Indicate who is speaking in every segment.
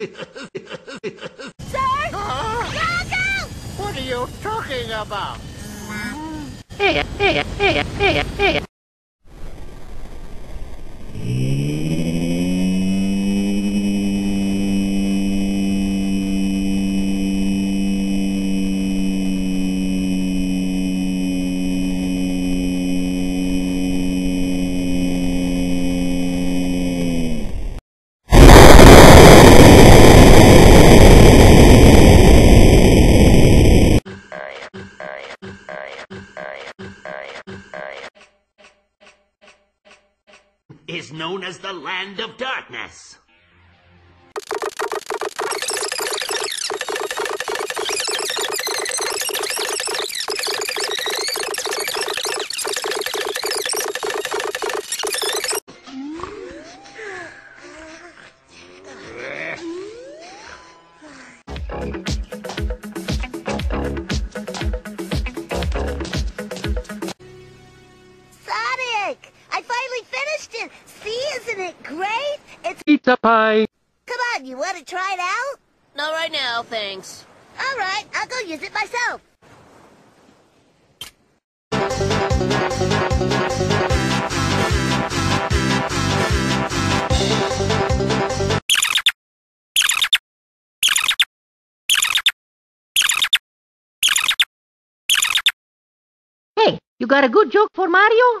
Speaker 1: Sir? Huh? Go, go! What are you talking about?
Speaker 2: Hey, hey, hey, hey, hey.
Speaker 3: Is known as the Land of Darkness.
Speaker 4: Sonic! I finally finished it! See, isn't it great? It's...
Speaker 2: Pizza pie.
Speaker 4: Come on, you want to try it out?
Speaker 5: Not right now, thanks.
Speaker 4: All right, I'll go use it myself.
Speaker 2: Hey, you got a good joke for Mario?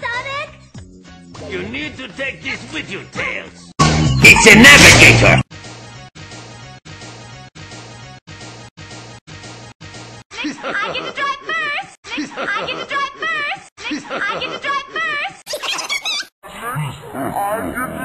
Speaker 4: Sonic?
Speaker 3: You need to take this with you, Tails. It's a navigator!
Speaker 4: I get to drive first! Next, I get to drive first! Next, I get to drive first!
Speaker 6: I get to drive first.